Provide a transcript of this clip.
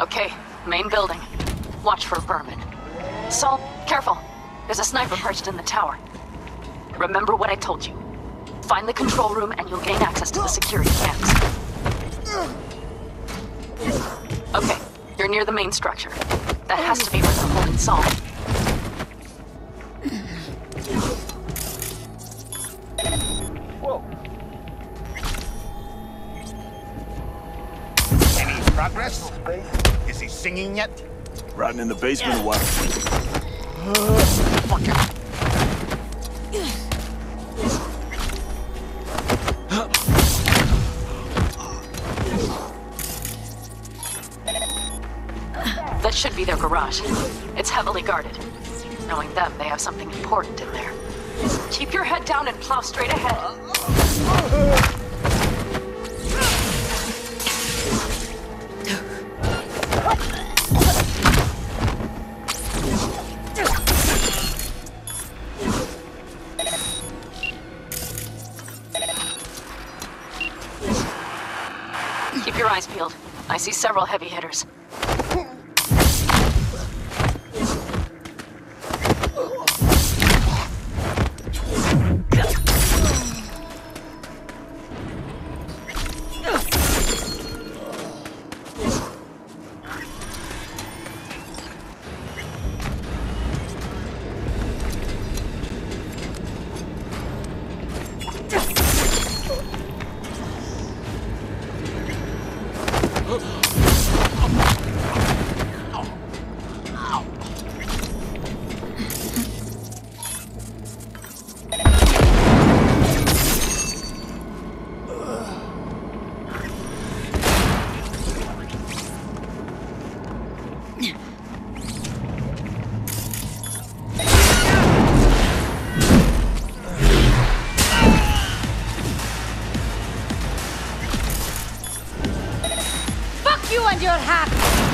Okay, main building. Watch for vermin. Saul, careful. There's a sniper perched in the tower. Remember what I told you. Find the control room and you'll gain access to the security cams. Okay, you're near the main structure. That has to be where they're holding Saul. Any progress? Is he singing yet? Rotting in the basement or what? That should be their garage. It's heavily guarded. Knowing them, they have something important in there. Keep your head down and plow straight ahead. Keep your eyes peeled. I see several heavy hitters. Oh. you and your hat!